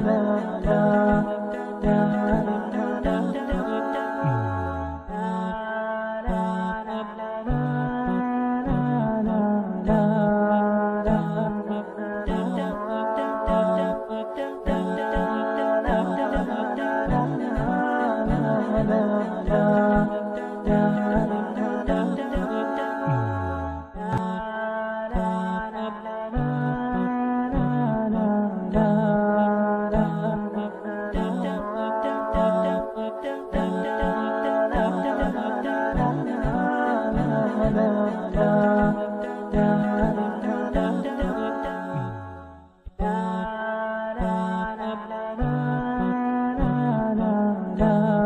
la la love.